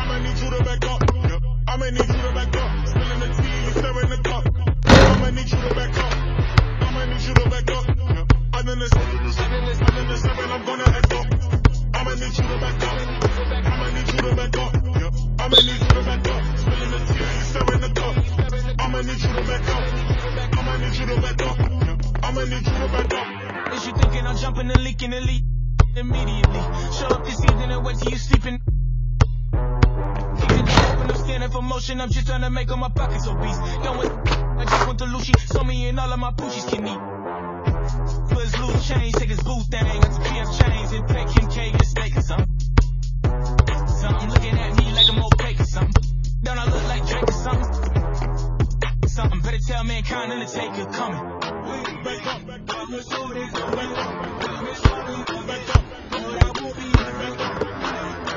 I'ma need you to back up. I'ma need you to back up. Spilling the tea, Is you thinking I'm jumping the leak in the leak immediately? Show up this evening and wait you sleeping. I'm standing for motion. I'm just trying to make all my pockets obese. Done with, I just want the Lucy. So me and all of my poochies can eat. His loose change, take his booth thing. Got the PF chains taker coming. Back up, let's do this. Back up, back up. Back up.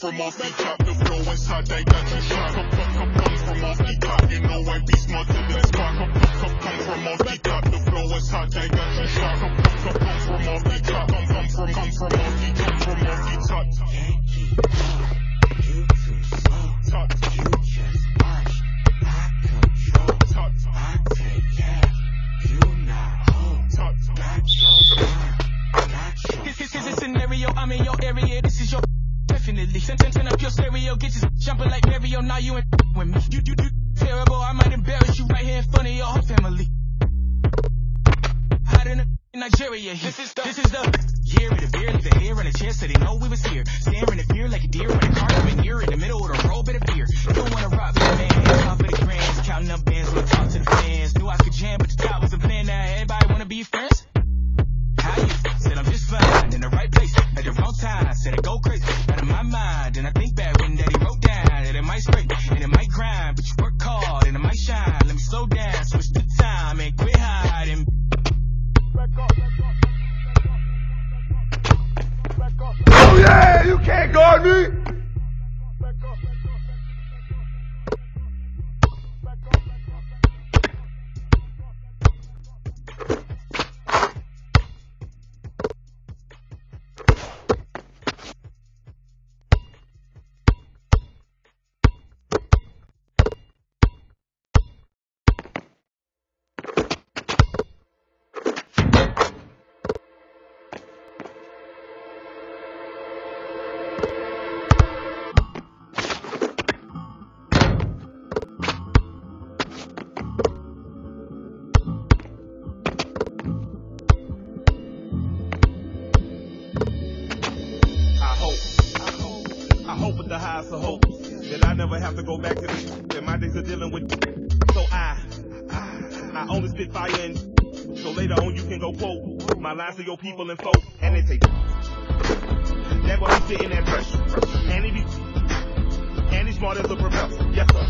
From off the top, the flow inside, they got you shot. Come, come, come, come from off the top, you know I be smart to the spot. Come, come, come, come from off the top, Turn, turn, turn up your stereo, get you jumping like Mario, now you in with me. You, you, you terrible, I might embarrass you right here in front of your whole family. Hot in, the, in Nigeria, this is the, this is the year of the beer, leave the air in the chair so they know we was here. Staring at fear like a deer in a car, you can't guard me. I hope with the highest of hope that I never have to go back to this. That my days of dealing with. So I, I, I only spit fire and. So later on you can go quote my lines to your people and folk, and they take. That boy be sitting at fresh, and he be, and he's smart as a professor. Yes sir.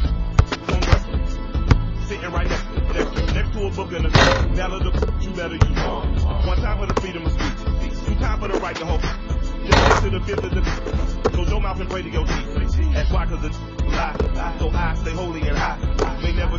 Don't. Sitting right next, next, next to a book and a ballad of you better use. One time for the freedom of speech, two time for the right to hope. Just to the fifth of the mouth and pray to your teeth. That's why, cause it's lie. So I stay holy and high. May never